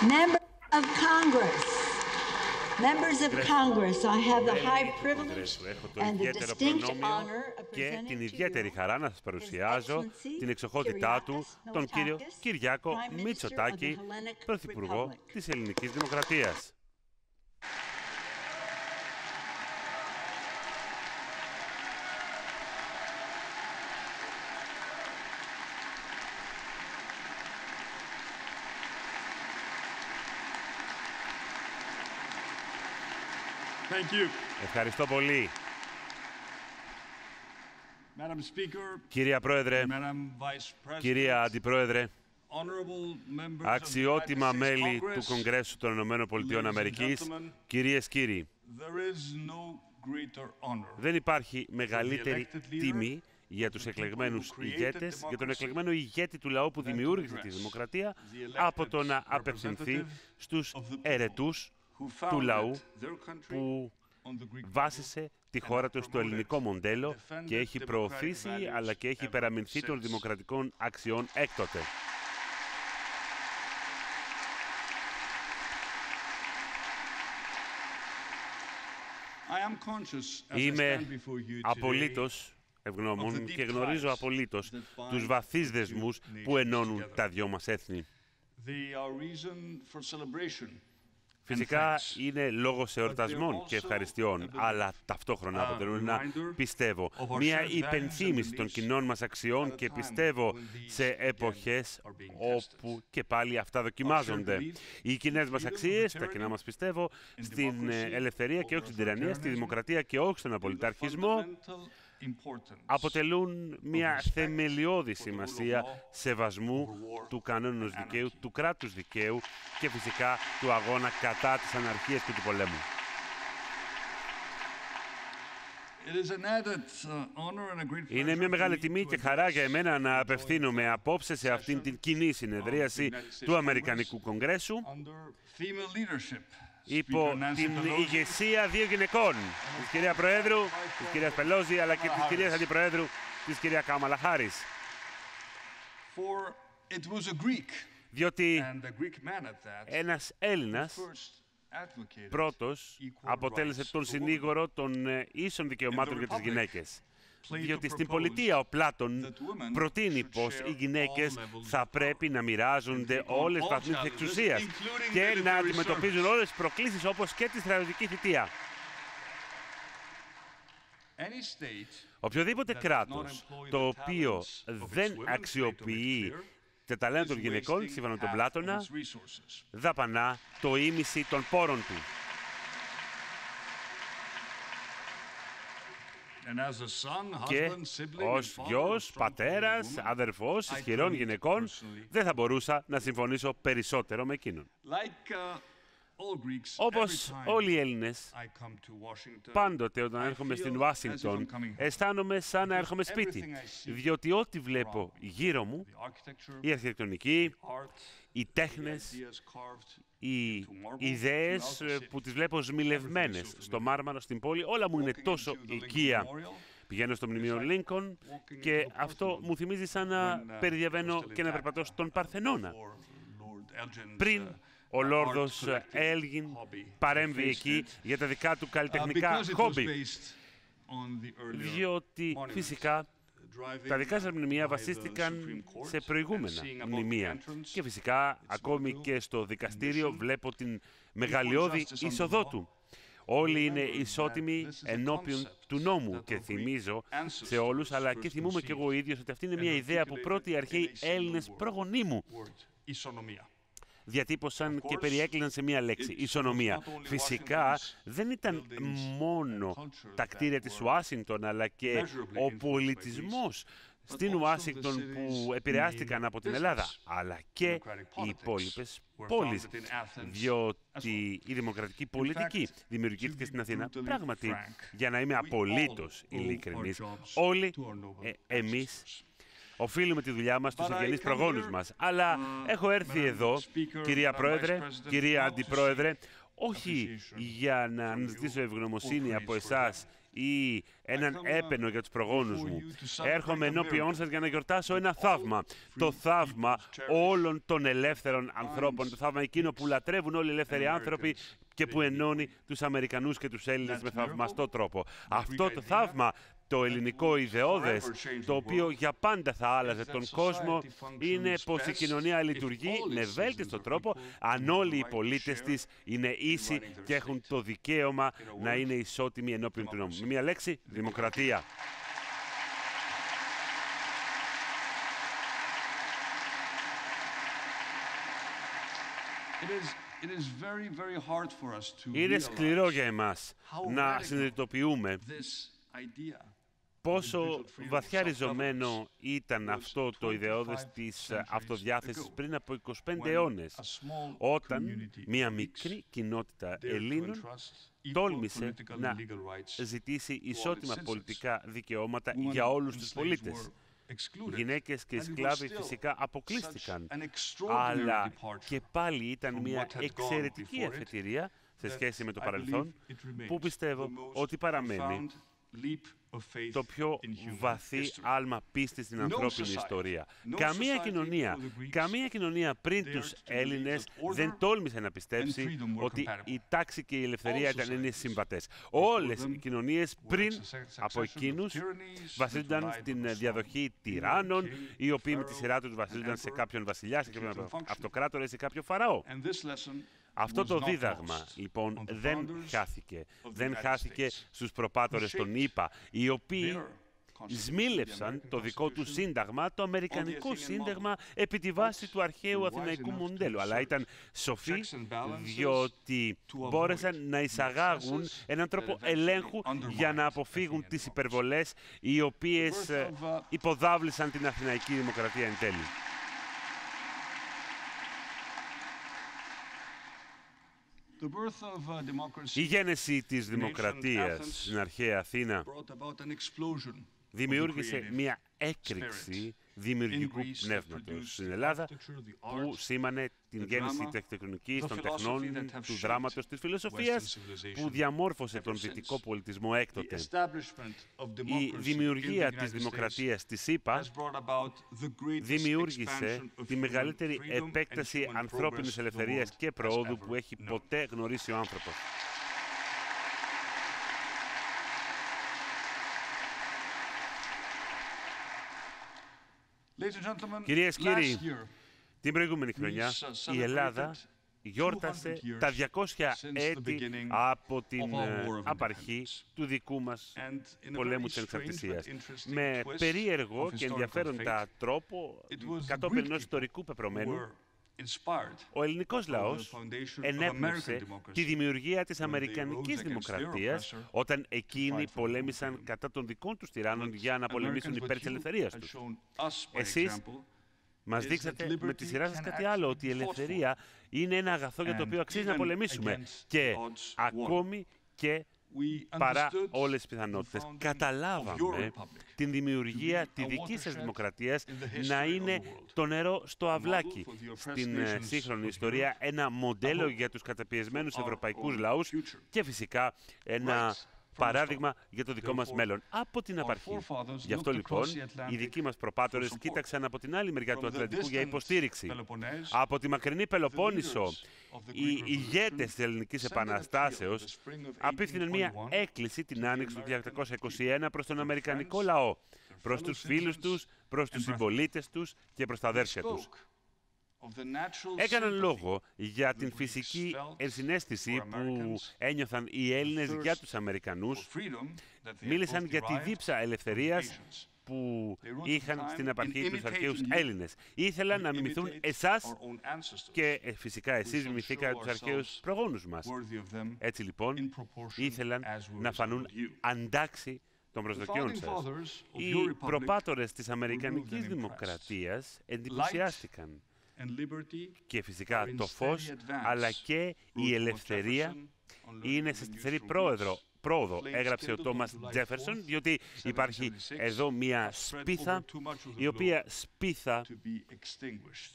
Μέλη του Κόγκρεσ, έχω το ιδιαίτερο προσδόκιμο και την ιδιαίτερη χαρά να σας παρουσιάζω την εξοχότητά του, τον κύριο Κυριάκο Μίτσοτακη, Πρωθυπουργό της Ελληνικής Δημοκρατίας. Thank you. Ευχαριστώ πολύ. Madam Speaker, Κυρία Πρόεδρε, Madam Vice President, κυρία Αντιπρόεδρε, honorable members of the αξιότιμα United States μέλη του Congress, Κογκρέσου των Ηνωμένων Πολιτειών ladies and Αμερικής, gentlemen, κυρίες κύριοι, there is no greater honor δεν υπάρχει μεγαλύτερη elected leader, τιμή για τους εκλεγμένους created ηγέτες, για τον democracy, εκλεγμένο ηγέτη του λαού που than to δημιούργησε τη address δημοκρατία, the elected από το να απευθυνθεί representative στους of the people ερετούς who του founded λαού their country που on the Greek βάσισε τη χώρα τους στο ελληνικό μοντέλο και έχει προωθήσει αλλά και έχει υπεραμεινθεί των δημοκρατικών αξιών έκτοτε. I am conscious as I Είμαι stand before you today απολύτως ευγνώμων και γνωρίζω απολύτως τους βαθύς δεσμούς που ενώνουν τα δυο μας έθνη. Φυσικά είναι λόγος εορτασμών και ευχαριστειών, αλλά ταυτόχρονα αποτελούν ένα, πιστεύω, μια υπενθύμηση των κοινών μας αξιών και πιστεύω σε εποχές όπου και πάλι αυτά δοκιμάζονται. Οι κοινές μας αξίες, τα κοινά μας πιστεύω, στην ε, ελευθερία και όχι στην τυραννία, στη δημοκρατία και όχι στον απολυταρχισμό, αποτελούν μια θεμελιώδη σημασία σεβασμού του κανόνου δικαίου, του κράτους δικαίου και φυσικά του αγώνα κατά της αναρχίας και του πολέμου. Είναι μια μεγάλη τιμή και χαρά για εμένα να απευθύνομαι απόψε σε αυτήν την κοινή συνεδρίαση του Αμερικανικού Κογκρέσου υπό την ηγεσία δύο γυναικών, της κυρία Προέδρου, της κυρίας Πελόζη, αλλά και της κυρίας Αντιπροέδρου, της κυρία Κάμαλα Χάρης. Διότι ένας Έλληνας πρώτος αποτέλεσε τον συνήγορο των ε, ίσων δικαιωμάτων για τις γυναίκες. Διότι στην πολιτεία ο Πλάτων προτείνει πως οι γυναίκες θα πρέπει να μοιράζονται όλες τις βαθμίδες της εξουσίας και να αντιμετωπίζουν όλες τις προκλήσεις όπως και τη στρατιωτική θητεία. Οποιοδήποτε κράτος το οποίο δεν αξιοποιεί τα ταλέντα των γυναικών, σύμφωνα με τον Πλάτωνα, δαπανά το ίμιση των πόρων του. Και ως γιος, πατέρας, αδερφός ισχυρών γυναικών, δεν θα μπορούσα να συμφωνήσω περισσότερο με εκείνον. Όπως όλοι οι Έλληνες, πάντοτε όταν έρχομαι στην Ουάσιγκτον, αισθάνομαι σαν να έρχομαι σπίτι, διότι ό,τι βλέπω γύρω μου, η αρχιτεκτονική, οι τέχνες, οι ιδέες που τις βλέπω σμιλευμένες στο μάρμαρο, στην πόλη, όλα μου είναι τόσο οικία. Πηγαίνω στο μνημείο Λίνκον και αυτό μου θυμίζει σαν να περιδιαβαίνω και να περπατώ στον Παρθενώνα. Πριν ο Λόρδος Έλγιν παρέμβει εκεί για τα δικά του καλλιτεχνικά χόμπι. Διότι φυσικά τα δικά σας μνημεία βασίστηκαν σε προηγούμενα μνημεία. Και φυσικά ακόμη και στο δικαστήριο βλέπω την μεγαλειώδη είσοδό του. Όλοι είναι ισότιμοι ενώπιον του νόμου και θυμίζω σε όλους, αλλά και θυμούμαι και εγώ ο ίδιος ότι αυτή είναι μια ιδέα που πρώτοι αρχαίοι Έλληνες προγονεί μου διατύπωσαν και περιέκλειναν σε μία λέξη, ισονομία. Φυσικά δεν ήταν μόνο τα κτίρια της Ουάσιγκτον, αλλά και ο πολιτισμός στην Ουάσιγκτον που επηρεάστηκαν από την Ελλάδα, αλλά και οι υπόλοιπες πόλεις, διότι η δημοκρατική πολιτική δημιουργήθηκε στην Αθήνα. Πράγματι, για να είμαι απολύτως ειλικρινής, όλοι ε, εμείς οφείλουμε τη δουλειά μας στους ευγενείς προγόνους μας. Αλλά έχω έρθει εδώ, κυρία Πρόεδρε, κυρία Αντιπρόεδρε, όχι για να αναζητήσω ευγνωμοσύνη από εσάς ή έναν έπαινο για τους προγόνους μου. Έρχομαι ενώπιόν σας για να γιορτάσω ένα θαύμα. Το θαύμα όλων των ελεύθερων ανθρώπων. Το θαύμα εκείνο που λατρεύουν όλοι οι ελεύθεροι άνθρωποι και που ενώνει τους Αμερικανούς και τους Έλληνες με θαυμαστό τρόπο. Αυτό το θαύμα το ελληνικό ιδεώδες, το οποίο για πάντα θα άλλαζε τον κόσμο, είναι πως η κοινωνία λειτουργεί με βέλτιστο τρόπο αν όλοι οι πολίτες της είναι ίσοι και έχουν το δικαίωμα να είναι ισότιμοι ενώπιον του νόμου. Με μία λέξη, δημοκρατία. Είναι σκληρό για εμάς να συνειδητοποιούμε πόσο βαθιά ριζωμένο ήταν αυτό το ιδεώδες της αυτοδιάθεσης πριν από 25 αιώνες, όταν μια μικρή κοινότητα Ελλήνων τόλμησε να ζητήσει ισότιμα πολιτικά δικαιώματα για όλους τους πολίτες. Γυναίκες και σκλάβοι φυσικά αποκλείστηκαν, αλλά και πάλι ήταν μια εξαιρετική αφετηρία σε σχέση με το παρελθόν, που πιστεύω ότι παραμένει το πιο βαθύ άλμα πίστης στην ανθρώπινη ιστορία. Καμία κοινωνία, καμία κοινωνία πριν τους Έλληνες δεν τόλμησε να πιστέψει ότι η τάξη και η ελευθερία ήταν είναι συμβατές. Όλες οι κοινωνίες πριν από εκείνους βασίζονταν στην διαδοχή τυράννων, οι οποίοι με τη σειρά τους βασίζονταν σε κάποιον βασιλιά, σε κάποιον αυτοκράτορα ή σε κάποιο φαραώ. Αυτό το δίδαγμα, λοιπόν, δεν χάθηκε. Δεν χάθηκε στους προπάτορες των ΗΠΑ, οι οποίοι σμήλευσαν το δικό τους σύνταγμα, το Αμερικανικό Σύνταγμα, επί τη βάση του αρχαίου αθηναϊκού μοντέλου. Αλλά ήταν σοφοί, διότι μπόρεσαν να εισαγάγουν έναν τρόπο ελέγχου για να αποφύγουν τις υπερβολές, οι οποίες ε, υποδάβλησαν την αθηναϊκή δημοκρατία εν τέλει. Η γένεση της δημοκρατίας στην αρχαία Αθήνα δημιούργησε μια έκρηξη δημιουργικού πνεύματος στην Ελλάδα που σήμανε την γέννηση τεκτονικής των τεχνών, του δράματος, της φιλοσοφίας που διαμόρφωσε τον δυτικό πολιτισμό έκτοτε. Η δημιουργία της δημοκρατίας της ΣΥΠΑ δημιούργησε τη μεγαλύτερη επέκταση ανθρώπινης ελευθερίας και προόδου που έχει ποτέ γνωρίσει ο άνθρωπος. Κυρίες και κύριοι, την προηγούμενη χρονιά uh, η Ελλάδα γιόρτασε τα 200 έτη από την ε, απαρχή του δικού μας πολέμου της εξαρτησίας. Με περίεργο και ενδιαφέροντα τρόπο, κατόπιν ενός ιστορικού πεπρωμένου, ο ελληνικός λαός ενέπνευσε τη δημιουργία της Αμερικανικής Δημοκρατίας όταν εκείνοι πολέμησαν κατά των δικών τους τυράννων για να πολεμήσουν υπέρ της ελευθερίας τους. Εσείς μας δείξατε με τη σειρά σας κάτι άλλο, ότι η ελευθερία είναι ένα αγαθό για το οποίο αξίζει να πολεμήσουμε. και ακόμη και παρά όλες τις πιθανότητες. Καταλάβαμε την δημιουργία τη δική σας δημοκρατίας να είναι το νερό στο αυλάκι. Στην ε, σύγχρονη ιστορία ένα μοντέλο για τους καταπιεσμένους ευρωπαϊκούς λαούς και φυσικά ένα παράδειγμα για το δικό μας μέλλον. Από την απαρχή. Γι' αυτό λοιπόν οι δικοί μας προπάτορες κοίταξαν από την άλλη μεριά του Ατλαντικού για υποστήριξη. Από τη μακρινή Πελοπόννησο οι ηγέτες της Ελληνικής Επαναστάσεως απίθυναν μία έκκληση την άνοιξη του 1921 προς τον Αμερικανικό λαό, προς τους φίλους τους, προς τους συμπολίτες τους και προς τα αδέρφια τους έκαναν λόγο για την φυσική ενσυναίσθηση που ένιωθαν οι Έλληνες για τους Αμερικανούς, μίλησαν για τη δίψα ελευθερίας που είχαν στην απαρχή τους αρχαίους Έλληνες. Ήθελαν να μιμηθούν εσάς και ε, φυσικά εσείς μιμηθήκατε τους αρχαίους προγόνους μας. Έτσι λοιπόν ήθελαν να φανούν αντάξει των προσδοκιών σας. Οι προπάτορες της Αμερικανικής Δημοκρατίας εντυπωσιάστηκαν και φυσικά το φως, αλλά και η ελευθερία είναι σε σταθερή πρόεδρο πρόοδο, έγραψε ο Τόμας Τζέφερσον, διότι υπάρχει εδώ μία σπίθα, η οποία σπίθα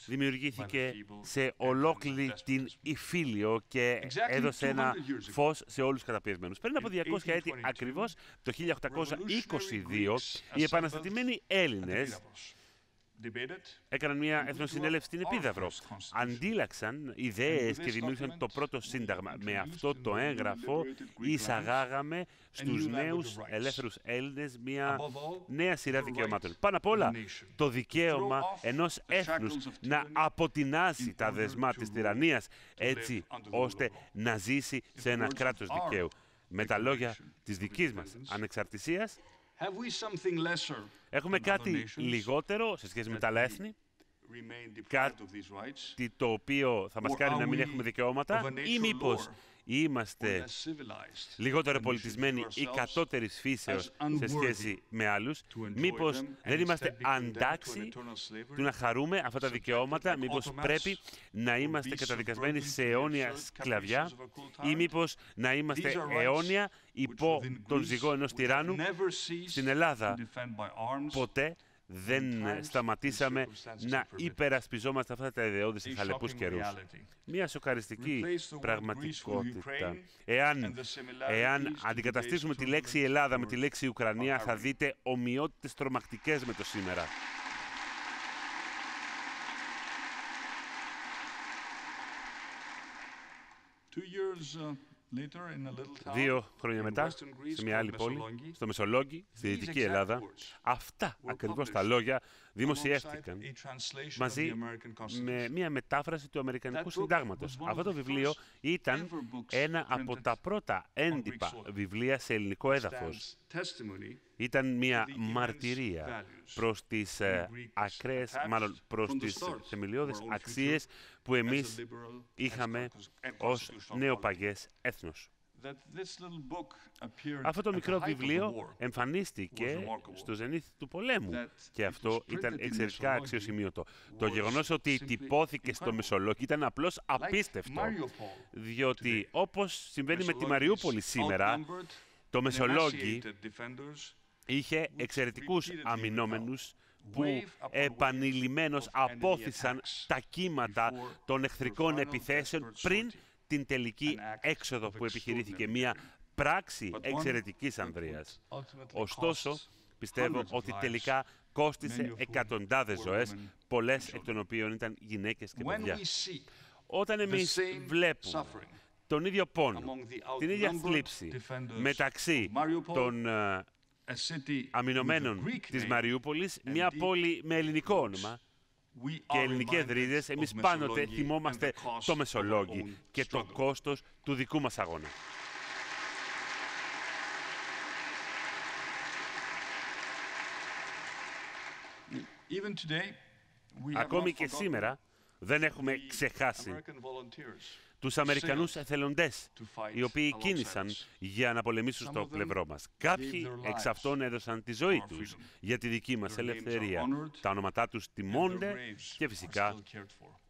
δημιουργήθηκε σε ολόκληρη την Ιφίλιο και έδωσε ένα φως σε όλους τους καταπιεσμένους. Πριν από 200 έτη ακριβώς, το 1822, οι επαναστατημένοι Έλληνες έκαναν μια εθνοσυνέλευση στην Επίδαυρο. Αντίλαξαν ιδέες και δημιούργησαν το πρώτο σύνταγμα. Με αυτό το έγγραφο εισαγάγαμε στους νέους ελεύθερους Έλληνες μια νέα σειρά δικαιωμάτων. Πάνω απ' όλα, το δικαίωμα ενός έθνους να αποτινάσει τα δεσμά της τυραννίας έτσι ώστε να ζήσει σε ένα κράτος δικαίου. Με τα λόγια της δικής μας ανεξαρτησίας, Έχουμε κάτι λιγότερο σε σχέση με τα άλλα έθνη, κάτι το οποίο θα μας κάνει να μην έχουμε δικαιώματα; ή μήπως είμαστε λιγότερο πολιτισμένοι ή κατώτερης φύσεως σε σχέση με άλλους, μήπως δεν είμαστε αντάξει του να χαρούμε αυτά τα δικαιώματα, μήπως πρέπει να είμαστε καταδικασμένοι σε αιώνια σκλαβιά; ή μήπως να είμαστε αιώνια υπό τον ζυγό ενός τυράννου στην Ελλάδα; Ποτέ δεν σταματήσαμε να υπερασπιζόμαστε αυτά τα ιδεώδης σε χαλεπούς καιρούς. Μια σοκαριστική πραγματικότητα. Εάν, εάν αντικαταστήσουμε τη λέξη Ελλάδα με τη λέξη Ουκρανία, θα δείτε ομοιότητες τρομακτικές με το σήμερα. Uh, Δύο χρόνια μετά, σε μια άλλη πόλη, στο Μεσολόγγι, στη Δυτική Ελλάδα, αυτά ακριβώς τα λόγια δημοσιεύτηκαν μαζί με μια μετάφραση του Αμερικανικού Συντάγματος. Αυτό το βιβλίο ήταν ένα από τα πρώτα έντυπα βιβλία σε ελληνικό έδαφος. Ήταν μια μαρτυρία προς τις ε, ακραίες, μάλλον προς τις θεμελιώδεις αξίες που εμείς είχαμε ως νεοπαγές έθνος. Αυτό το μικρό βιβλίο εμφανίστηκε στο ζενήθ του πολέμου και αυτό ήταν εξαιρετικά αξιοσημείωτο. Το γεγονός ότι τυπώθηκε στο Μεσολόγιο ήταν απλώς απίστευτο, διότι όπως συμβαίνει με τη Μαριούπολη σήμερα, το Μεσολόγγι είχε εξαιρετικούς αμυνόμενους που επανειλημμένως απόθυσαν τα κύματα των εχθρικών επιθέσεων πριν την τελική έξοδο που επιχειρήθηκε. Μια πράξη εξαιρετικής Ανδρείας. Ωστόσο, πιστεύω ότι τελικά κόστισε εκατοντάδες ζωές, πολλές εκ των οποίων ήταν γυναίκες και παιδιά. Όταν εμείς βλέπουμε τον ίδιο πόνο, την ίδια θλίψη μεταξύ των ε, αμυνωμένων της Μαριούπολης, μια πόλη με ελληνικό όνομα και ελληνικές ρίζες, εμείς πάντοτε θυμόμαστε το Μεσολόγγι και το κόστος του δικού μας αγώνα. Ακόμη και σήμερα δεν έχουμε ξεχάσει τους Αμερικανούς εθελοντές, οι οποίοι κίνησαν για να πολεμήσουν στο πλευρό μας. Κάποιοι εξ αυτών έδωσαν τη ζωή τους για τη δική μας ελευθερία. Τα ονόματά τους τιμώνται και φυσικά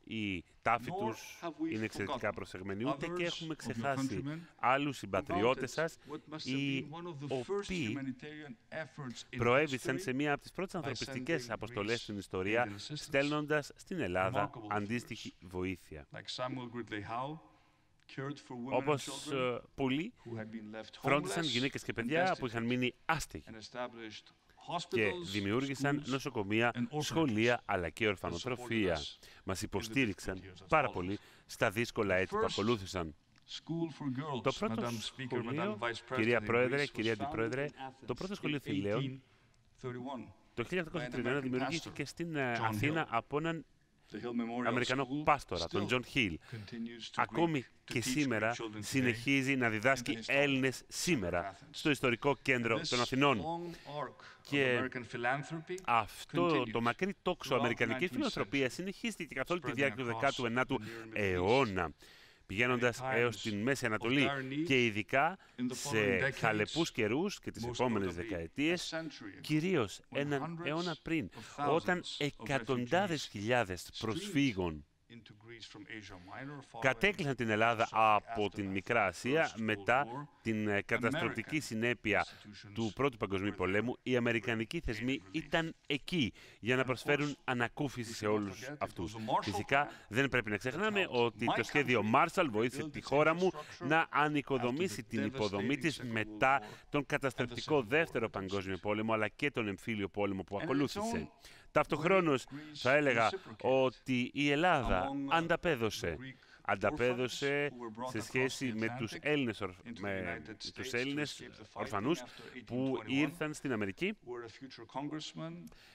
οι τάφοι τους είναι εξαιρετικά προσεγμένοι. Ούτε και έχουμε ξεχάσει άλλους συμπατριώτες σας, οι οποίοι προέβησαν σε μία από τις πρώτες ανθρωπιστικές αποστολές στην ιστορία, στέλνοντας στην Ελλάδα αντίστοιχη βοήθεια. Όπως ε, πολλοί φρόντισαν γυναίκες και παιδιά που είχαν μείνει άστιγοι και δημιούργησαν νοσοκομεία, σχολεία αλλά και ορφανοτροφία. Μας υποστήριξαν πάρα πολύ στα δύσκολα έτη που ακολούθησαν. Το πρώτο σχολείο, κυρία Πρόεδρε, κυρία Αντιπρόεδρε, το πρώτο σχολείο θηλαίων το 1831 δημιουργήθηκε στην ε, Αθήνα από έναν Αμερικανό πάστορα, τον Τζον Χιλ. Ακόμη και σήμερα συνεχίζει να διδάσκει Έλληνες σήμερα στο ιστορικό κέντρο των Αθηνών. Και αυτό το μακρύ τόξο αμερικανικής φιλανθρωπίας συνεχίστηκε καθ' όλη τη διάρκεια του 19ου αιώνα πηγαίνοντας έως την Μέση Ανατολή και ειδικά σε χαλεπούς καιρούς και τις επόμενες δεκαετίες, κυρίως έναν αιώνα πριν, όταν εκατοντάδες χιλιάδες προσφύγων κατέκλυσαν την Ελλάδα από την Μικρά Ασία μετά την ε, καταστροφική συνέπεια του Πρώτου Παγκοσμίου Πολέμου. Οι Αμερικανικοί θεσμοί ήταν εκεί για να προσφέρουν ανακούφιση σε όλους αυτούς. Φυσικά δεν πρέπει να ξεχνάμε ότι το σχέδιο Marshall βοήθησε τη χώρα μου να ανοικοδομήσει την υποδομή της μετά τον καταστροφικό Δεύτερο Παγκόσμιο Πόλεμο αλλά και τον εμφύλιο πόλεμο που ακολούθησε. Ταυτοχρόνως θα έλεγα ότι η Ελλάδα ανταπέδωσε ανταπέδωσε σε σχέση με τους Έλληνες, με τους Έλληνες ορφανούς που ήρθαν στην Αμερική.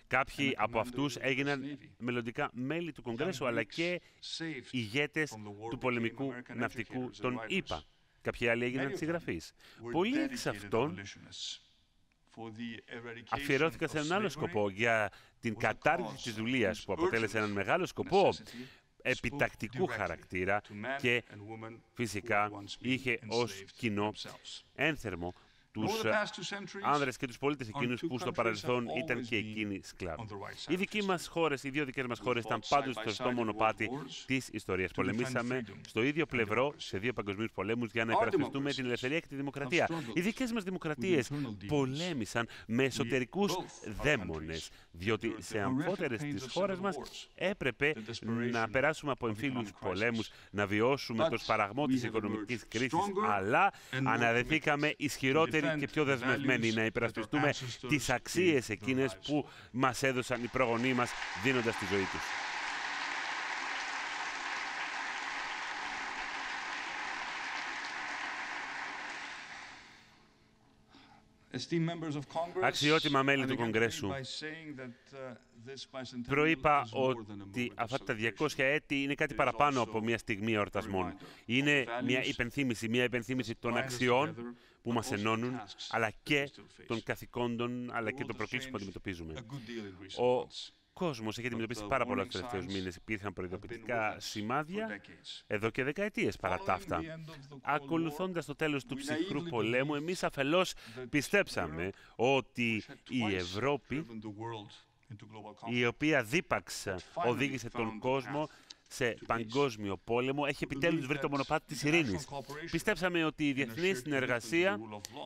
Κάποιοι από αυτούς έγιναν μελλοντικά μέλη του Κογκρέσου, αλλά και ηγέτες του πολεμικού ναυτικού των ΗΠΑ. Κάποιοι άλλοι έγιναν συγγραφείς. Πολλοί εξ αυτών αφιερώθηκαν σε έναν άλλο σκοπό για την κατάργηση της δουλείας που αποτέλεσε έναν μεγάλο σκοπό επιτακτικού χαρακτήρα και φυσικά είχε ως κοινό ένθερμο τους άνδρες και τους πολίτες εκείνους που στο παρελθόν ήταν και εκείνοι σκλάβοι. Οι δικοί μας χώρες, οι δύο δικές μας χώρες ήταν πάντως στο σωστό μονοπάτι της ιστορίας. Πολεμήσαμε στο ίδιο πλευρό σε δύο παγκοσμίους πολέμους για να υπερασπιστούμε την ελευθερία και τη δημοκρατία. Οι δικές μας δημοκρατίες πολέμησαν με εσωτερικούς δαίμονες, διότι σε αμφότερες τις χώρες μας έπρεπε να περάσουμε από εμφύλιους πολέμους, να βιώσουμε το σπαραγμό της οικονομικής κρίσης, αλλά αναδεθήκαμε ισχυρότεροι και πιο δεσμευμένοι να υπερασπιστούμε τις αξίες εκείνες που μας έδωσαν οι προγονείς μας δίνοντας τη ζωή τους. Αξιότιμα μέλη του Κογκρέσου, προείπα ότι αυτά τα 200 έτη είναι κάτι παραπάνω από μια στιγμή εορτασμών. Είναι μια υπενθύμηση, μια υπενθύμηση των αξιών που μας ενώνουν, αλλά και των καθηκόντων, αλλά και των προκλήσεων που αντιμετωπίζουμε. Ο κόσμος έχει αντιμετωπίσει πάρα πολλά τους τελευταίους μήνες. Υπήρχαν προειδοποιητικά σημάδια εδώ και δεκαετίες παρά τα αυτά. Ακολουθώντας το τέλος του ψυχρού πολέμου, εμείς αφελώς πιστέψαμε ότι η Ευρώπη η οποία δίπαξ οδήγησε τον κόσμο σε παγκόσμιο πόλεμο, έχει επιτέλους βρει το μονοπάτι της ειρήνης. Πιστέψαμε ότι η διεθνή συνεργασία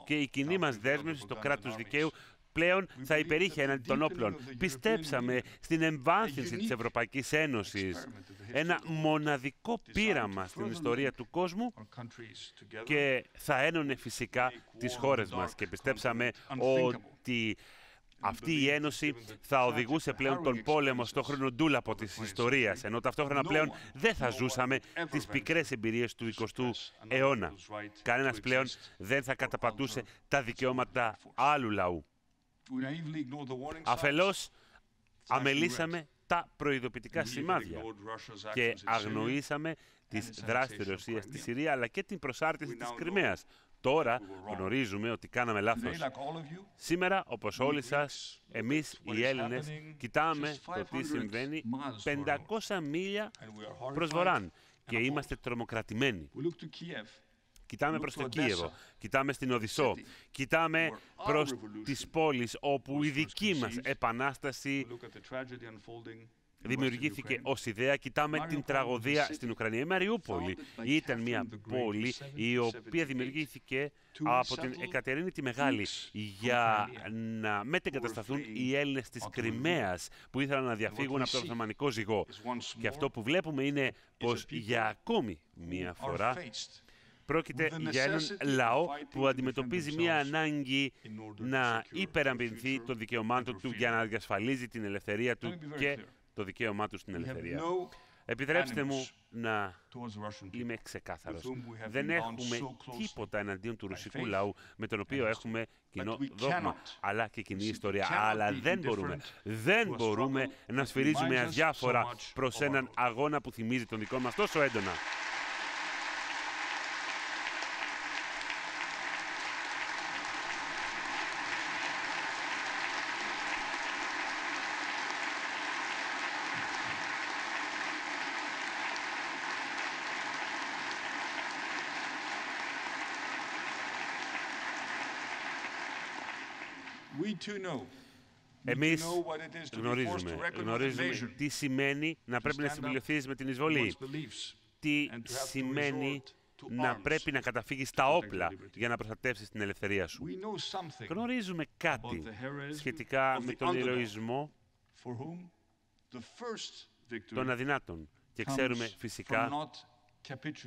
και η κοινή μας δέσμευση στο κράτος δικαίου πλέον θα υπερήχε έναντι των όπλων. Πιστέψαμε στην εμβάθυνση της Ευρωπαϊκής Ένωσης, ένα μοναδικό πείραμα στην ιστορία του κόσμου και θα ένωνε φυσικά τις χώρες μας. Και πιστέψαμε ότι αυτή η ένωση θα οδηγούσε πλέον τον πόλεμο στο χρονοτούλαπο της ιστορίας, ενώ ταυτόχρονα πλέον δεν θα ζούσαμε τις πικρές εμπειρίες του 20ου αιώνα. Κανένας πλέον δεν θα καταπατούσε τα δικαιώματα άλλου λαού. Αφελώς, αμελήσαμε τα προειδοποιητικά σημάδια και αγνοήσαμε τις δράσεις της Ρωσίας στη Συρία, αλλά και την προσάρτηση της Κρυμαίας. Τώρα γνωρίζουμε ότι κάναμε λάθος. Σήμερα, όπως όλοι σας, εμείς οι Έλληνες κοιτάμε το τι συμβαίνει 500 μίλια προς βοράν και είμαστε τρομοκρατημένοι. Κοιτάμε προς το Κίεβο, κοιτάμε στην Οδυσσό, κοιτάμε προς τις πόλεις όπου η δική μας επανάσταση δημιουργήθηκε ως ιδέα. Κοιτάμε την τραγωδία στην Ουκρανία. Η Μαριούπολη ήταν μια πόλη η οποία δημιουργήθηκε από την Εκατερίνη τη Μεγάλη για να μετεγκατασταθούν οι Έλληνες της Κρυμαίας που ήθελαν να διαφύγουν από το Οθωμανικό ζυγό. Και αυτό που βλέπουμε είναι πως για ακόμη μία φορά Πρόκειται για έναν λαό που αντιμετωπίζει μια ανάγκη να υπεραμπινθεί των δικαιωμάτων του για να διασφαλίζει την ελευθερία του και το δικαίωμά του στην ελευθερία. Επιτρέψτε μου να είμαι ξεκάθαρος. Δεν έχουμε τίποτα εναντίον του ρωσικού λαού με τον οποίο έχουμε κοινό δόγμα, αλλά και κοινή ιστορία. Αλλά δεν μπορούμε, δεν μπορούμε να σφυρίζουμε αδιάφορα προς έναν αγώνα που θυμίζει τον δικό μας τόσο έντονα. Εμείς γνωρίζουμε, τι σημαίνει να πρέπει να συμπληρωθεί με την εισβολή, τι σημαίνει να πρέπει να καταφύγεις τα όπλα για να προστατεύσεις την ελευθερία σου. Γνωρίζουμε κάτι σχετικά με τον ηρωισμό των αδυνάτων. Και ξέρουμε φυσικά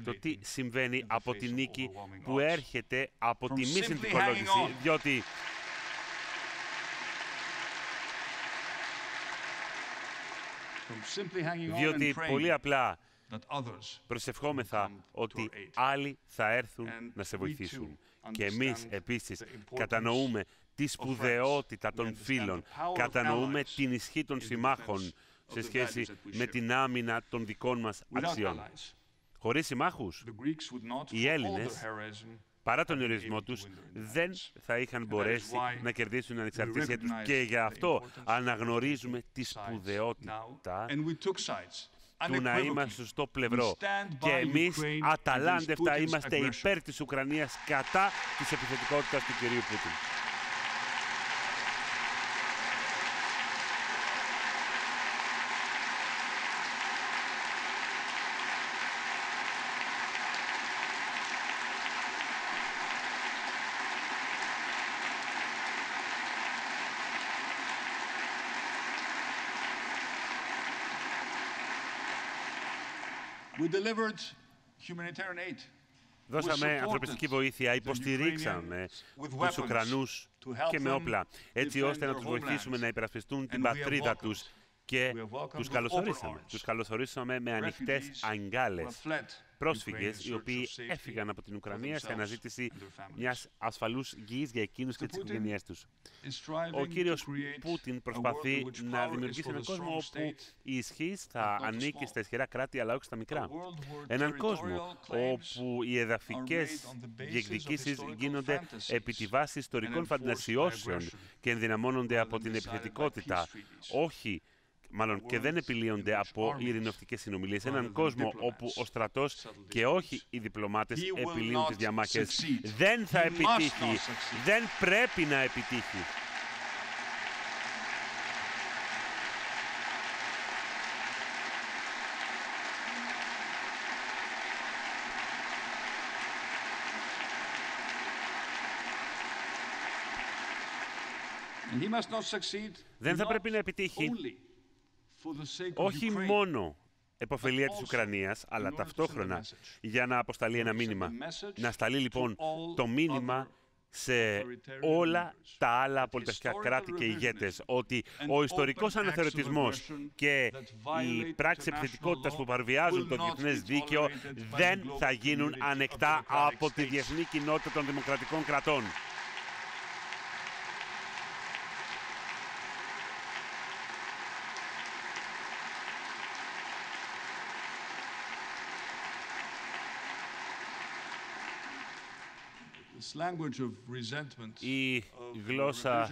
το τι συμβαίνει από τη νίκη που έρχεται από τη μη συνθηκολόγηση, διότι διότι πολύ απλά προσευχόμεθα ότι άλλοι θα έρθουν να σε βοηθήσουν. Και εμείς επίσης κατανοούμε τη σπουδαιότητα των φίλων, κατανοούμε την ισχύ των συμμάχων σε σχέση με την άμυνα των δικών μας αξιών. Χωρίς συμμάχους, οι Έλληνες, παρά τον ηρωισμό τους, δεν θα είχαν μπορέσει να κερδίσουν την ανεξαρτησία τους. Και γι' αυτό αναγνωρίζουμε τη σπουδαιότητα του να είμαστε στο πλευρό. Και εμείς αταλάντευτα είμαστε υπέρ της Ουκρανίας κατά της επιθετικότητας του κυρίου Πούτιν. Δώσαμε ανθρωπιστική βοήθεια, υποστηρίξαμε τους Ουκρανούς και με όπλα, έτσι ώστε να τους βοηθήσουμε να υπερασπιστούν την πατρίδα τους και τους καλωσορίσαμε. Τους καλωσορίσαμε με ανοιχτές αγκάλες πρόσφυγες οι οποίοι έφυγαν από την Ουκρανία σε αναζήτηση μιας ασφαλούς γης για εκείνους και τις οικογένειές τους. Ο κύριος Πούτιν προσπαθεί να δημιουργήσει έναν κόσμο όπου η ισχύ θα ανήκει στα ισχυρά κράτη αλλά όχι στα μικρά. Έναν κόσμο όπου οι εδαφικές διεκδικήσεις γίνονται επί τη βάση ιστορικών φαντασιώσεων και ενδυναμώνονται από την επιθετικότητα, όχι μάλλον και δεν επιλύονται από ειρηνευτικές συνομιλίες. Έναν κόσμο όπου ο στρατός και όχι οι διπλωμάτες επιλύουν τις διαμάχες. Δεν θα επιτύχει. Δεν πρέπει να επιτύχει. Δεν θα πρέπει να επιτύχει όχι μόνο εποφελία της Ουκρανίας, αλλά ταυτόχρονα για να αποσταλεί ένα μήνυμα. Να σταλεί λοιπόν το μήνυμα σε όλα τα άλλα πολιτευτικά κράτη και ηγέτες. Ότι ο ιστορικός αναθεωρητισμός και οι πράξεις επιθετικότητας που παρβιάζουν το διεθνές δίκαιο δεν θα γίνουν ανεκτά από τη διεθνή κοινότητα των δημοκρατικών κρατών. Η γλώσσα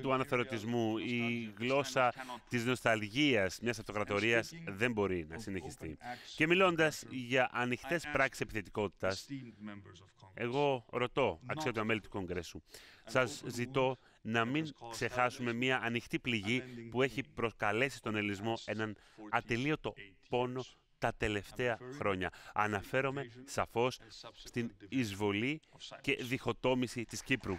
του αναθερωτισμού, η γλώσσα της νοσταλγίας μιας αυτοκρατορίας δεν μπορεί να συνεχιστεί. Και μιλώντας για ανοιχτές πράξεις επιθετικότητας, εγώ ρωτώ, αξιότιμα μέλη του Κογκρέσου, σας ζητώ να μην ξεχάσουμε μια ανοιχτή πληγή που έχει προκαλέσει στον Ελλισμό έναν ατελείωτο πόνο τα τελευταία χρόνια. Αναφέρομαι σαφώς στην εισβολή και διχοτόμηση της Κύπρου.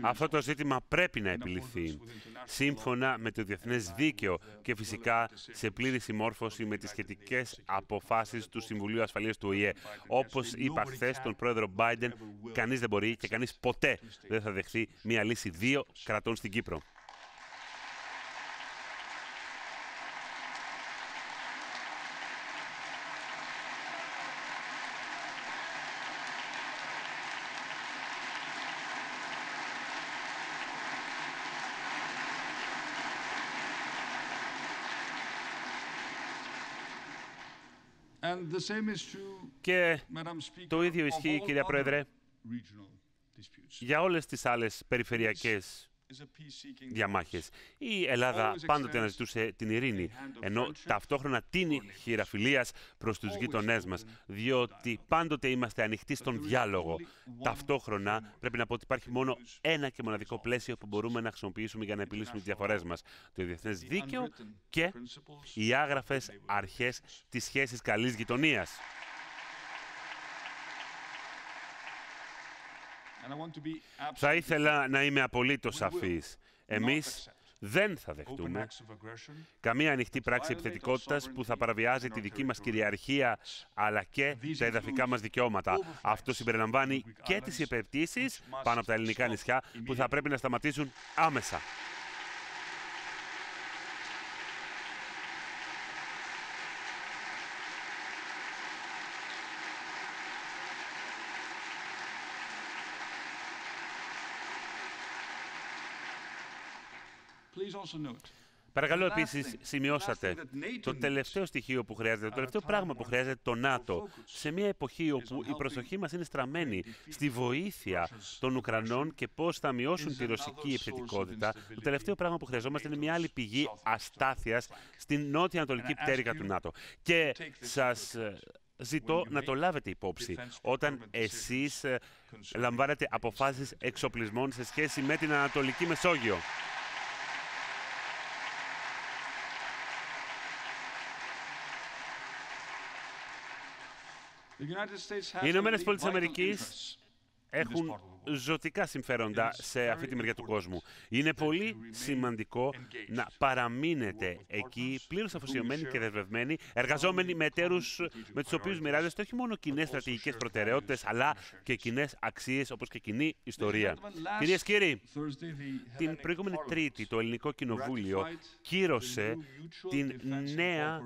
Αυτό το ζήτημα πρέπει να επιληθεί σύμφωνα με το διεθνές δίκαιο και φυσικά σε πλήρη συμμόρφωση με τις σχετικές αποφάσεις του Συμβουλίου Ασφαλείας του ΟΗΕ. Όπως είπα χθες τον πρόεδρο Biden, κανείς δεν μπορεί και κανείς ποτέ δεν θα δεχθεί μια λύση δύο κρατών στην Κύπρο. Και το ίδιο ισχύει, κυρία Πρόεδρε, για όλες τις άλλες περιφερειακές διαμάχες. Η Ελλάδα πάντοτε αναζητούσε την ειρήνη, ενώ ταυτόχρονα τίνει χειραφιλίας προς τους γείτονές μας, διότι πάντοτε είμαστε ανοιχτοί στον διάλογο. Ταυτόχρονα πρέπει να πω ότι υπάρχει μόνο ένα και μοναδικό πλαίσιο που μπορούμε να χρησιμοποιήσουμε για να επιλύσουμε τις διαφορές μας. Το διεθνές δίκαιο και οι άγραφες αρχές της σχέσης καλής γειτονίας. Θα ήθελα να είμαι απολύτως σαφής. Εμείς δεν θα δεχτούμε καμία ανοιχτή πράξη επιθετικότητας που θα παραβιάζει τη δική μας κυριαρχία αλλά και τα εδαφικά μας δικαιώματα. Αυτό συμπεριλαμβάνει και τις υπεπτήσεις πάνω από τα ελληνικά νησιά που θα πρέπει να σταματήσουν άμεσα. Παρακαλώ επίσης, σημειώσατε το τελευταίο στοιχείο που χρειάζεται, το τελευταίο πράγμα που χρειάζεται το ΝΑΤΟ σε μια εποχή όπου η προσοχή μας είναι στραμμένη στη βοήθεια των Ουκρανών και πώς θα μειώσουν τη ρωσική επιθετικότητα. Το τελευταίο πράγμα που χρειαζόμαστε είναι μια άλλη πηγή αστάθειας στην νότια-ανατολική πτέρυγα του ΝΑΤΟ. Και σας ε, ζητώ να το λάβετε υπόψη όταν εσείς ε, λαμβάνετε αποφάσεις εξοπλισμών σε σχέση με την Ανατολική Μεσόγειο. Οι Ηνωμένες Πολιτείες Αμερικής έχουν ζωτικά συμφέροντα σε αυτή τη μεριά του κόσμου. Είναι πολύ σημαντικό να παραμείνετε εκεί πλήρως αφοσιωμένοι και δεσμευμένοι, εργαζόμενοι με εταίρους με τους οποίους μοιράζεστε όχι μόνο κοινές στρατηγικές προτεραιότητες, αλλά και κοινές αξίες όπως και κοινή ιστορία. Κυρίες και κύριοι, την προηγούμενη Τρίτη το Ελληνικό Κοινοβούλιο κύρωσε την νέα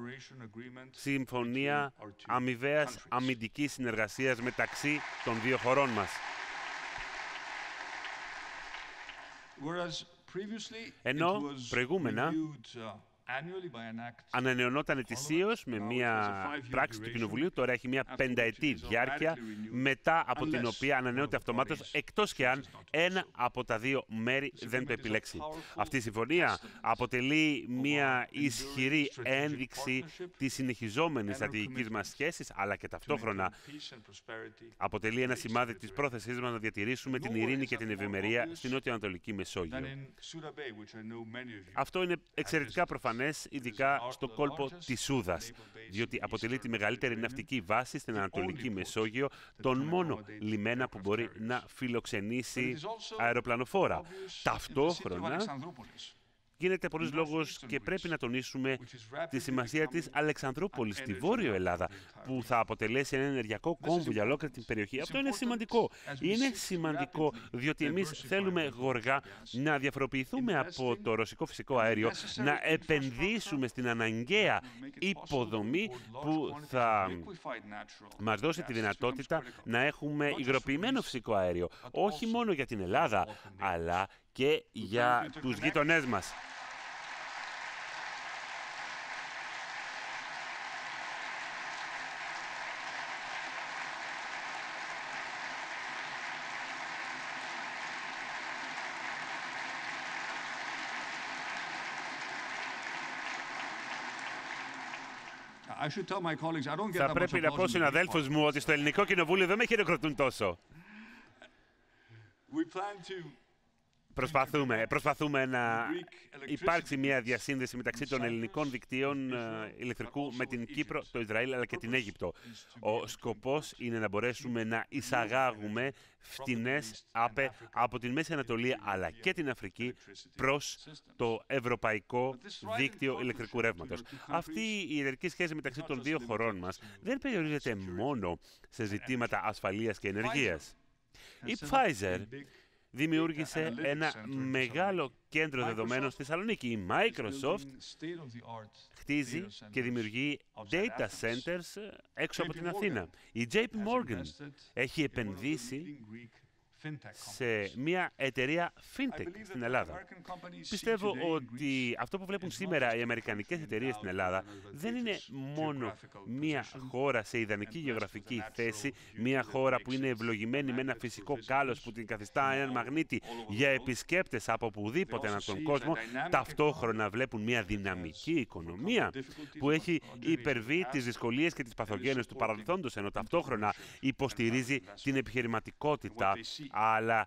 συμφωνία αμοιβαίας αμυντικής συνεργασίας μεταξύ των δύο χωρών μας. Ενώ προηγούμενα uh, ανανεωνόταν ετησίως με μια πράξη του Κοινοβουλίου, τώρα έχει μια πενταετή διάρκεια, μετά από την οποία ανανεώνεται αυτομάτως, εκτός και αν ένα από τα δύο μέρη δεν το επιλέξει. Αυτή η συμφωνία αποτελεί μια ισχυρή ένδειξη της συνεχιζόμενης στρατηγικής μας σχέσης, αλλά και ταυτόχρονα αποτελεί ένα σημάδι της πρόθεσής μας να διατηρήσουμε την ειρήνη και την ευημερία στην Νότιο-Ανατολική Μεσόγειο. Αυτό είναι εξαιρετικά προφανές ειδικά στο κόλπο της Σούδας, διότι αποτελεί τη μεγαλύτερη ναυτική βάση στην Ανατολική Μεσόγειο, τον μόνο λιμένα που μπορεί να φιλοξενήσει αεροπλανοφόρα. Ταυτόχρονα, γίνεται πολλής λόγος και πρέπει να τονίσουμε τη σημασία της Αλεξανδρούπολης στη Βόρειο Ελλάδα, που θα αποτελέσει ένα ενεργειακό κόμβο για ολόκληρη την περιοχή. Αυτό είναι σημαντικό. Είναι σημαντικό διότι εμείς θέλουμε γοργά να διαφοροποιηθούμε από το ρωσικό φυσικό αέριο, να επενδύσουμε στην αναγκαία υποδομή που θα μας δώσει τη δυνατότητα να έχουμε υγροποιημένο φυσικό αέριο, όχι μόνο για την Ελλάδα, αλλά και για τους γείτονές μας. Θα πρέπει να πω συναδέλφους μου ότι στο ελληνικό κοινοβούλιο δεν με χειροκροτούν τόσο. Προσπαθούμε, προσπαθούμε να υπάρξει μια διασύνδεση μεταξύ των ελληνικών δικτύων ε, ηλεκτρικού με την Κύπρο, το Ισραήλ αλλά και την Αίγυπτο. Ο σκοπός είναι να μπορέσουμε να εισαγάγουμε φτηνές ΑΠΕ από την Μέση Ανατολή αλλά και την Αφρική προς το ευρωπαϊκό δίκτυο ηλεκτρικού ρεύματος. Αυτή η εταιρική σχέση μεταξύ των δύο χωρών μας δεν περιορίζεται μόνο σε ζητήματα ασφαλείας και ενεργείας. Η Pfizer δημιούργησε ένα μεγάλο κέντρο δεδομένων στη Θεσσαλονίκη. Η Microsoft χτίζει και δημιουργεί data centers έξω από την Αθήνα. Η JP Morgan έχει επενδύσει σε μια εταιρεία fintech στην Ελλάδα. Πιστεύω ότι αυτό που βλέπουν σήμερα οι αμερικανικές εταιρείες στην Ελλάδα δεν είναι μόνο μια χώρα σε ιδανική γεωγραφική θέση, μια χώρα που είναι ευλογημένη με ένα φυσικό κάλος που την καθιστά έναν μαγνήτη. για επισκέπτες από οπουδήποτε ανά τον κόσμο, ταυτόχρονα βλέπουν μια δυναμική οικονομία που έχει υπερβεί τις δυσκολίες και τις παθογένειες του παρελθόντος, ενώ ταυτόχρονα υποστηρίζει την επιχειρηματικότητα αλλά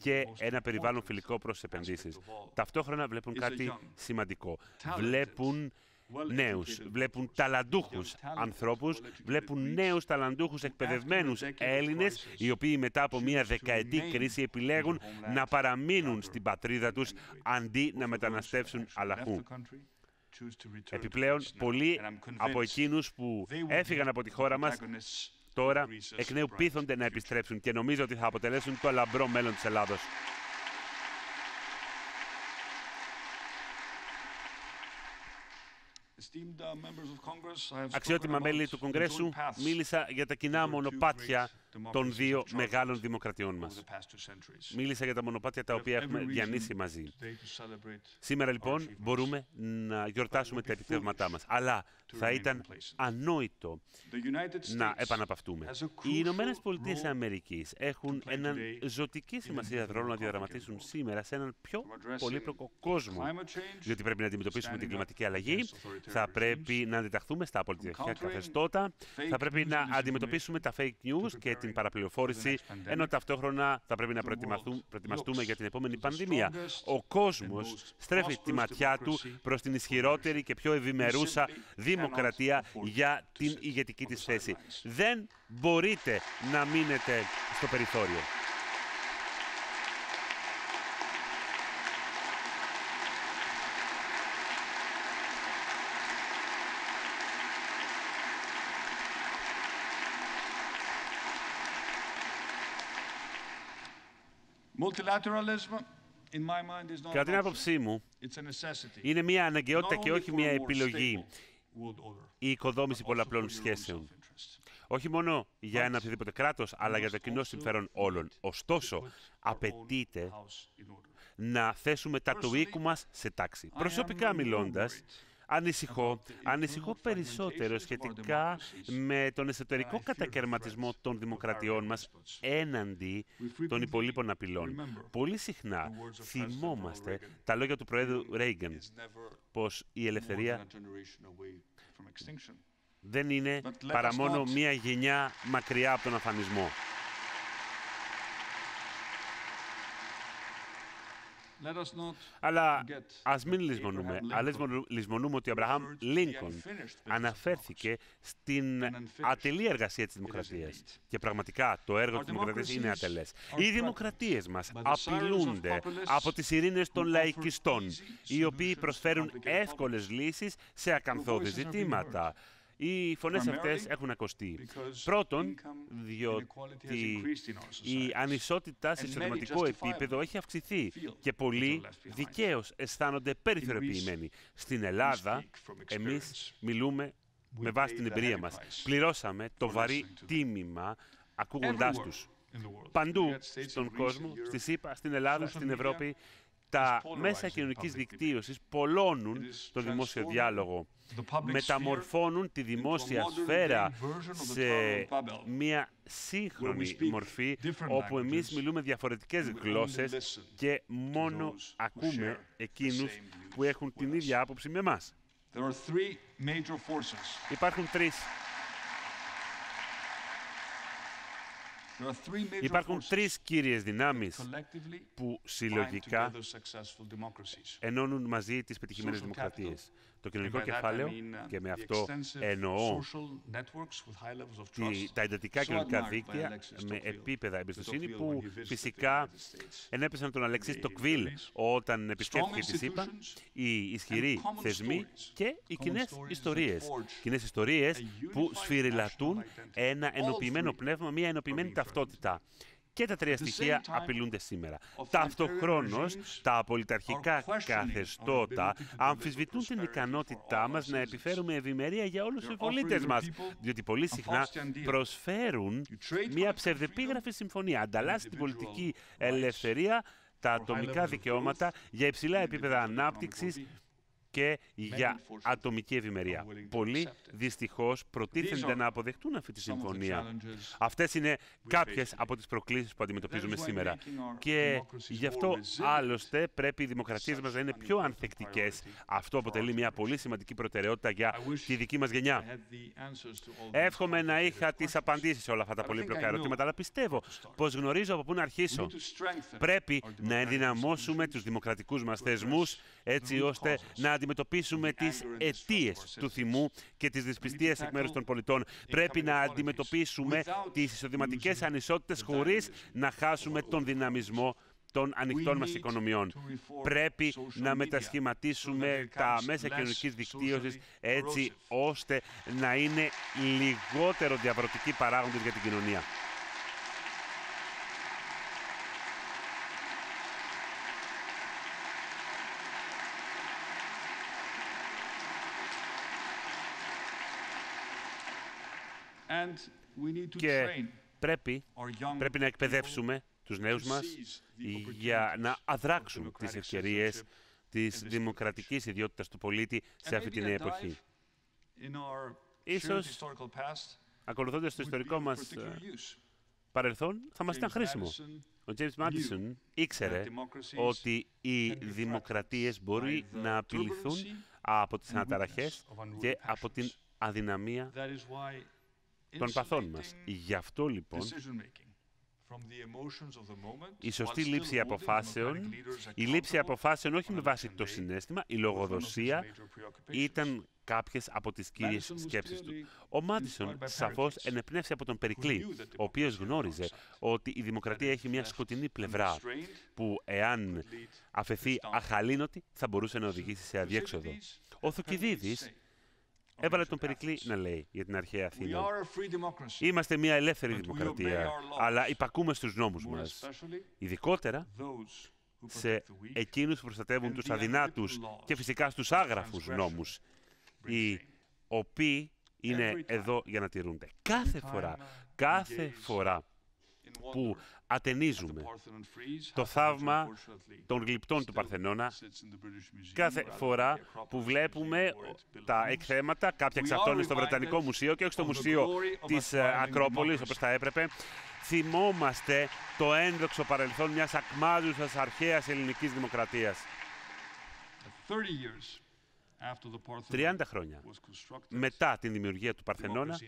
και ένα περιβάλλον φιλικό προς επενδύσεις. Ταυτόχρονα βλέπουν κάτι σημαντικό. Βλέπουν νέους, βλέπουν ταλαντούχους ανθρώπους, βλέπουν νέους ταλαντούχους εκπαιδευμένους Έλληνες, οι οποίοι μετά από μια δεκαετή κρίση επιλέγουν να παραμείνουν στην πατρίδα τους αντί να μεταναστεύσουν αλλαχού. Επιπλέον, πολλοί από εκείνους που έφυγαν από τη χώρα μας τώρα εκ νέου πείθονται να επιστρέψουν και νομίζω ότι θα αποτελέσουν το λαμπρό μέλλον της Ελλάδος. Uh, Αξιότιμα μέλη του Κογκρέσου, μίλησα για τα κοινά μονοπάτια των δύο μεγάλων δημοκρατιών μας. Μίλησα για τα μονοπάτια τα οποία έχουμε διανύσει μαζί. Σήμερα λοιπόν μπορούμε να γιορτάσουμε τα επιτεύγματά μας. Αλλά θα ήταν ανόητο να επαναπαυτούμε. Οι Ηνωμένες Πολιτείες Αμερικής έχουν έναν ζωτική σημασία ρόλο να διαδραματίσουν σήμερα σε έναν πιο πολύπλοκο κόσμο. Διότι πρέπει να αντιμετωπίσουμε την κλιματική αλλαγή, θα πρέπει να αντιταχθούμε στα πολιτικά καθεστώτα, θα πρέπει να αντιμετωπίσουμε τα fake news και την παραπληροφόρηση, ενώ ταυτόχρονα θα πρέπει να προετοιμαστούμε για την επόμενη πανδημία. Ο κόσμος στρέφει τη ματιά του προς την ισχυρότερη και πιο ευημερούσα δημοκρατία για την ηγετική της θέση. Δεν μπορείτε να μείνετε στο περιθώριο. Κατά την άποψή μου, είναι μια αναγκαιότητα και όχι μια επιλογή η οικοδόμηση πολλαπλών σχέσεων. Όχι μόνο για ένα οποιοδήποτε κράτος, αλλά για το κοινό συμφέρον όλων. Ωστόσο, απαιτείται να θέσουμε τα του οίκου μας σε τάξη. Προσωπικά μιλώντας, ανησυχώ, ανησυχώ περισσότερο σχετικά με τον εσωτερικό κατακαιρματισμό των δημοκρατιών μας έναντι των υπολείπων απειλών. Πολύ συχνά θυμόμαστε τα λόγια του Προέδρου Ρέιγκαν, πως η ελευθερία δεν είναι παρά μόνο μία γενιά μακριά από τον αφανισμό. Αλλά ας μην λησμονούμε, αλλά λησμονούμε ότι ο Αμπραχάμ Λίνκον αναφέρθηκε στην ατελή εργασία της δημοκρατίας. Και πραγματικά το έργο της δημοκρατίας είναι ατελές. Οι δημοκρατίες μας απειλούνται από τις ειρήνες των λαϊκιστών, οι οποίοι προσφέρουν εύκολες λύσεις σε ακαθόδη ζητήματα. Οι φωνές αυτές έχουν ακοστεί. Πρώτον, διότι η ανισότητα σε συστηματικό επίπεδο έχει αυξηθεί και πολλοί δικαίως αισθάνονται περιθωριοποιημένοι. Στην Ελλάδα, εμείς μιλούμε με βάση την εμπειρία μας. Πληρώσαμε το βαρύ τίμημα ακούγοντάς τους. Παντού στον κόσμο, στη ΣΥΠΑ, στην Ελλάδα, στην Ευρώπη, τα μέσα κοινωνικής δικτύωσης πολλώνουν το δημόσιο διάλογο. μεταμορφώνουν τη δημόσια σφαίρα σε μια σύγχρονη μορφή όπου εμείς μιλούμε διαφορετικές γλώσσες και μόνο ακούμε εκείνους που έχουν την ίδια άποψη με εμάς. Υπάρχουν τρεις Υπάρχουν τρεις κύριες δυνάμεις που συλλογικά ενώνουν μαζί τις πετυχημένες δημοκρατίες. Το κοινωνικό κεφάλαιο, και με αυτό εννοώ τα εντατικά κοινωνικά δίκτυα με επίπεδα εμπιστοσύνη που φυσικά ενέπεσαν τον Αλεξής Τοκβίλ όταν επισκέφθηκε τη ΣΥΠΑ, οι ισχυροί θεσμοί και οι κοινές ιστορίες. Κοινές ιστορίες που σφυριλατούν ένα ενοποιημένο πνεύμα, μια ενοποιημένη ταυτότητα Και τα τρία στοιχεία απειλούνται σήμερα. Ταυτοχρόνως, τα πολιταρχικά καθεστώτα αμφισβητούν την ικανότητά μας να επιφέρουμε ευημερία για όλους τους πολίτες μας, διότι πολύ συχνά προσφέρουν μια ψευδεπίγραφη συμφωνία. Ανταλλάσσει την πολιτική ελευθερία, τα ατομικά δικαιώματα για υψηλά επίπεδα ανάπτυξης και για ατομική ευημερία. Πολλοί δυστυχώς προτίθενται να αποδεχτούν αυτή τη συμφωνία. Αυτές είναι κάποιες από τις προκλήσεις που αντιμετωπίζουμε σήμερα. Και γι' αυτό άλλωστε πρέπει οι δημοκρατίες μας να είναι πιο ανθεκτικές. Αυτό αποτελεί μια πολύ σημαντική προτεραιότητα για τη δική μας γενιά. Εύχομαι να είχα τις απαντήσεις σε όλα αυτά τα πολύπλοκα ερωτήματα, αλλά πιστεύω πως γνωρίζω από πού να αρχίσω. Πρέπει να ενδυναμώσουμε τους δημοκρατικούς μας θεσμούς έτσι ώστε να αντιμετωπίσουμε τις αιτίες του θυμού και τις δυσπιστίες εκ μέρους των πολιτών. Πρέπει να αντιμετωπίσουμε τις εισοδηματικές ανισότητες χωρίς να χάσουμε τον δυναμισμό των ανοιχτών μας οικονομιών. Πρέπει να μετασχηματίσουμε τα μέσα κοινωνικής δικτύωσης έτσι ώστε να είναι λιγότερο διαβρωτικοί παράγοντες για την κοινωνία. Και πρέπει, πρέπει να εκπαιδεύσουμε τους νέους μας για να αδράξουν τις ευκαιρίες της δημοκρατικής ιδιότητας του πολίτη σε αυτή την εποχή. Ίσως, ακολουθώντας το ιστορικό μας ε, παρελθόν, θα μας ήταν χρήσιμο. Ο James Madison ήξερε ότι οι δημοκρατίες μπορεί να απειληθούν από τις αναταραχές και από την αδυναμία των παθών μας. Γι' αυτό λοιπόν η σωστή λήψη αποφάσεων, η λήψη αποφάσεων όχι με βάση το συνέστημα, η λογοδοσία ήταν κάποιες από τις κύριες σκέψεις του. Ο Μάτισον σαφώς ενεπνεύσει από τον Περικλή, ο οποίος γνώριζε ότι η δημοκρατία έχει μια σκοτεινή πλευρά που εάν αφαιθεί αχαλήνοτη θα μπορούσε να οδηγήσει σε αδιέξοδο. Ο Θοκυδίδης έβαλε τον Περικλή να λέει για την αρχαία Αθήνα. Είμαστε μια ελεύθερη δημοκρατία, αλλά υπακούμε στους νόμους μας. Ειδικότερα σε εκείνους που προστατεύουν τους αδυνάτους και φυσικά στους άγραφους νόμους, οι οποίοι είναι εδώ για να τηρούνται. Κάθε φορά, κάθε φορά που ατενίζουμε το θαύμα των γλυπτών του Παρθενώνα κάθε φορά που βλέπουμε τα εκθέματα, κάποια εξ αυτών είναι στο Βρετανικό Μουσείο και όχι στο Μουσείο της ε, Ακρόπολης όπως θα έπρεπε, θυμόμαστε το ένδοξο παρελθόν μιας ακμάδουσας αρχαίας ελληνικής δημοκρατίας. 30 χρόνια. μετά την δημιουργία του Παρθενώνα,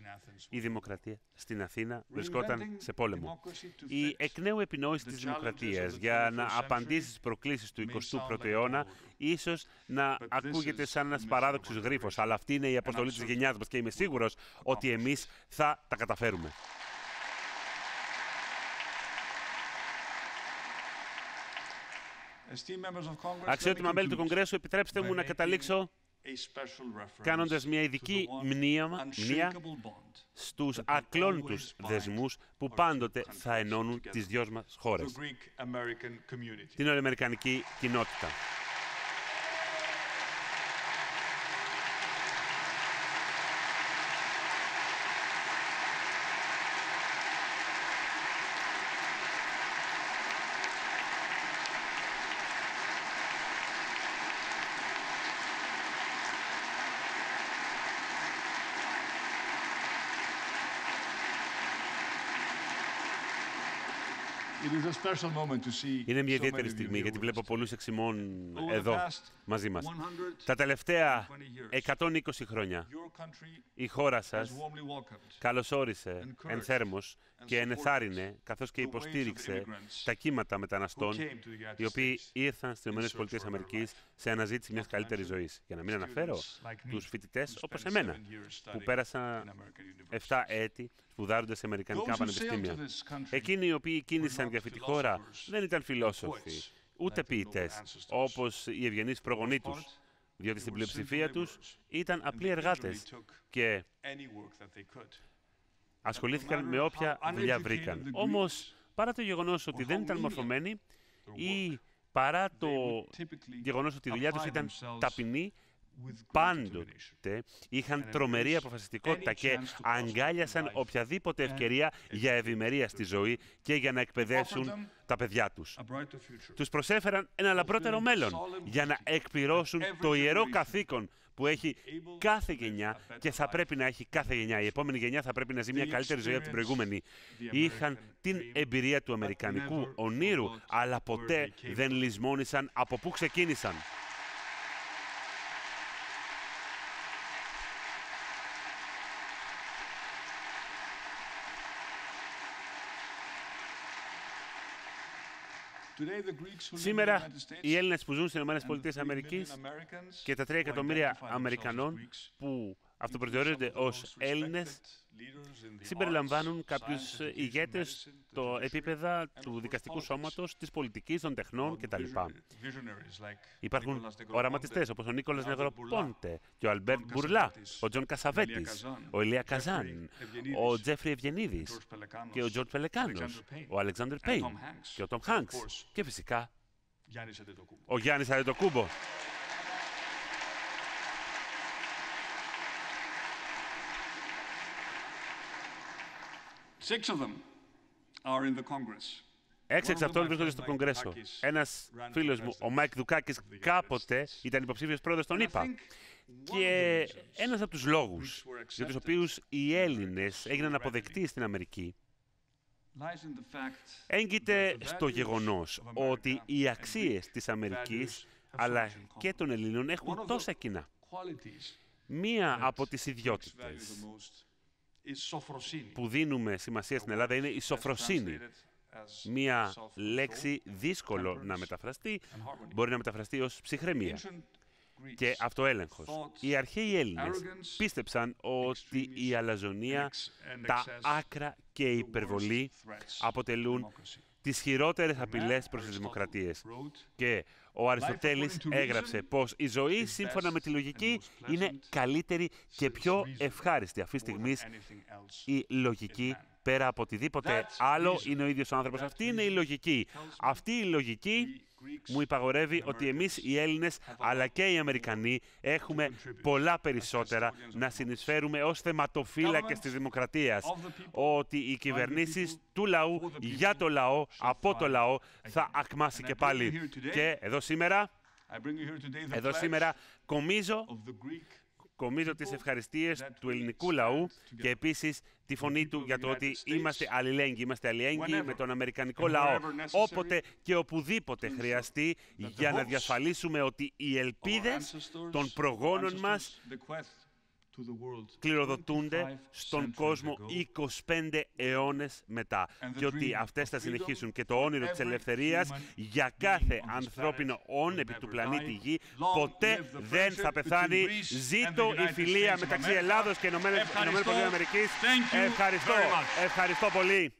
η δημοκρατία στην Αθήνα βρισκόταν σε πόλεμο. Η εκ νέου επινόηση της δημοκρατίας για να απαντήσει στις προκλήσεις του 21ου αιώνα ίσως να ακούγεται σαν ένας παράδοξος γρίφος, αλλά αυτή είναι η αποστολή της γενιάς μας και είμαι σίγουρος ότι εμείς θα τα καταφέρουμε. Αξιότιμα μέλη του Κογκρέσου, επιτρέψτε μου να καταλήξω κάνοντας μια ειδική μνήμα, μνήμα στους ακλόνητους δεσμούς που πάντοτε θα ενώνουν τις δυο μας χώρες. Την Αμερικανική κοινότητα. Είναι μια ιδιαίτερη στιγμή γιατί βλέπω πολλούς εξημών εδώ μαζί μας. Τα τελευταία 120 χρόνια η χώρα σας καλωσόρισε ενθέρμος και ενεθάρρυνε καθώς και υποστήριξε τα κύματα μεταναστών οι οποίοι ήρθαν στις ΗΠΑ σε αναζήτηση μιας καλύτερης ζωής. Για να μην αναφέρω τους φοιτητές όπως εμένα που πέρασαν 7 έτη σπουδάζοντας σε Αμερικανικά πανεπιστήμια. Εκείνοι οι οποίοι κίνησαν για αυτή τη χώρα δεν ήταν φιλόσοφοι, ούτε ποιητές, όπως οι ευγενείς προγονεί τους, διότι στην πλειοψηφία τους ήταν απλοί εργάτες και ασχολήθηκαν με όποια δουλειά βρήκαν. Όμως, παρά το γεγονός ότι δεν ήταν μορφωμένοι ή παρά το γεγονός ότι η δουλειά τους ήταν ταπεινή, πάντοτε είχαν τρομερή αποφασιστικότητα και αγκάλιασαν οποιαδήποτε ευκαιρία για ευημερία στη ζωή και για να εκπαιδεύσουν τα παιδιά τους. Τους προσέφεραν ένα λαμπρότερο μέλλον για να εκπληρώσουν το ιερό καθήκον που έχει κάθε γενιά και θα πρέπει να έχει κάθε γενιά. Η επόμενη γενιά θα πρέπει να ζει μια καλύτερη ζωή από την προηγούμενη. Είχαν την εμπειρία του Αμερικανικού ονείρου, αλλά ποτέ δεν λησμόνησαν από πού ξεκίνησαν. Σήμερα οι Έλληνες που ζουν στις ΗΠΑ και τα 3 εκατομμύρια Αμερικανών που αυτοπροσδιορίζονται ως Έλληνες συμπεριλαμβάνουν κάποιους ηγέτες στο επίπεδα του δικαστικού σώματος, της πολιτικής, των τεχνών κτλ. Υπάρχουν οραματιστές όπως ο Νίκολας Νεγροπόντε και ο Αλμπέρτ Μπουρλά, ο Τζον Κασαβέτης, ο Ηλία Καζάν, ο Τζέφρι Ευγενίδης και ο Τζορτ Πελεκάνος, ο Αλεξάντερ Πέιν και ο Τομ Χανκς και φυσικά ο Γιάννης Αντετοκούμπο. Έξι εξ αυτών βρίσκονται στο Κογκρέσο. Ένας φίλος μου, ο Μάικ Δουκάκης, κάποτε ήταν υποψήφιος πρόεδρος των ΗΠΑ. Και ένας από τους λόγους για τους οποίους οι Έλληνες έγιναν αποδεκτοί στην Αμερική έγκυται στο γεγονός ότι οι αξίες της Αμερικής αλλά και των Ελλήνων έχουν τόσα κοινά. Μία από τις ιδιότητες που δίνουμε σημασία στην Ελλάδα είναι η σοφροσύνη. Μία λέξη δύσκολο να μεταφραστεί, μπορεί να μεταφραστεί ως ψυχραιμία και αυτοέλεγχος. Οι αρχαίοι Έλληνες πίστεψαν ότι η αλαζονία, τα άκρα και η υπερβολή αποτελούν τις χειρότερες απειλές προς τις δημοκρατίες. Και ο Αριστοτέλης έγραψε πως η ζωή σύμφωνα με τη λογική είναι καλύτερη και πιο ευχάριστη. Αυτή τη στιγμή η λογική πέρα από οτιδήποτε άλλο είναι ο ίδιος ο άνθρωπος. Αυτή είναι η λογική. Αυτή η λογική μου υπαγορεύει ότι εμείς οι Έλληνες αλλά και οι Αμερικανοί έχουμε πολλά περισσότερα να συνεισφέρουμε ως θεματοφύλακες της δημοκρατίας. Ότι οι κυβερνήσεις του λαού, για το λαό, από το λαό θα ακμάσει και πάλι. Και εδώ σήμερα, εδώ σήμερα κομίζω κομίζω τις ευχαριστίες του ελληνικού λαού και επίσης τη φωνή του για το ότι είμαστε αλληλέγγυοι, είμαστε αλληλέγγυοι με τον Αμερικανικό λαό. Όποτε και οπουδήποτε χρειαστεί για να διασφαλίσουμε ότι οι ελπίδες των προγόνων μας κληροδοτούνται στον κόσμο 25 αιώνες μετά και ότι αυτές θα συνεχίσουν και το όνειρο της ελευθερίας για κάθε ανθρώπινο όν επί του πλανήτη Γη ποτέ δεν θα πεθάνει. Ζήτω η φιλία μεταξύ Ελλάδος και Ηνωμένων Αμερικής. Ευχαριστώ. Ευχαριστώ πολύ.